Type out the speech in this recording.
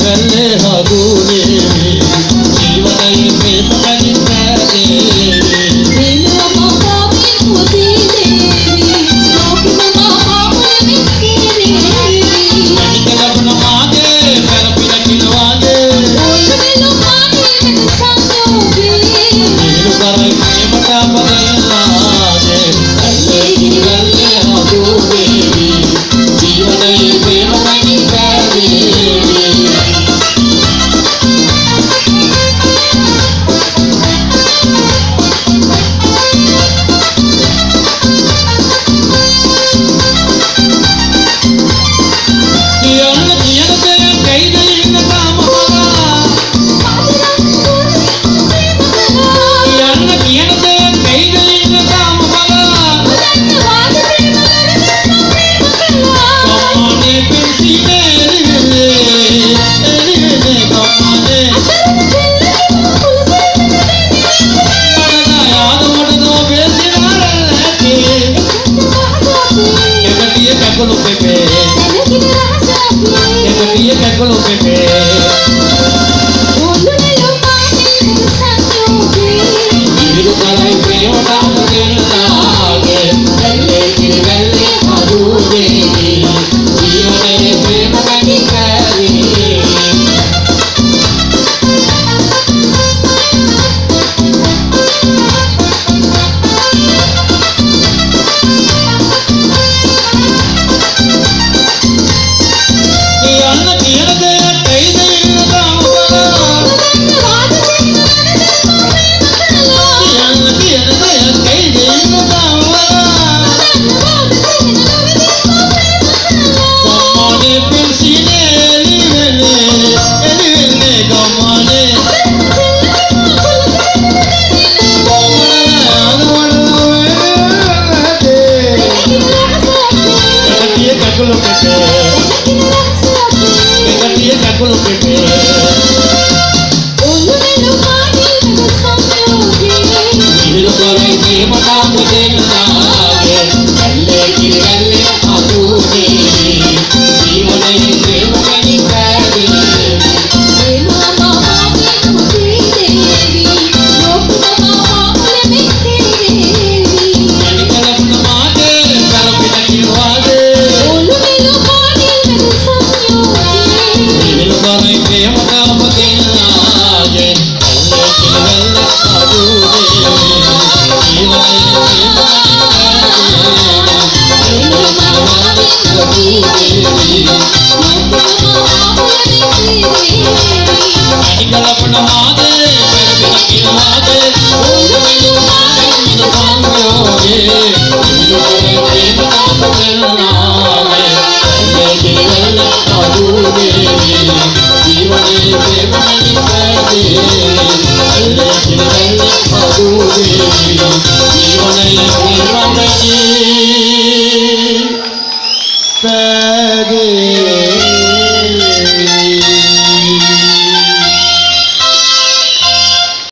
嫩的花骨朵。bebé. Que me pille acá con los bebés. Digo para el frío, para que no salga Que me pille, que me con lo que அடிக்கலப்படமாது பெருமிடமாது ஜீவனை பேகே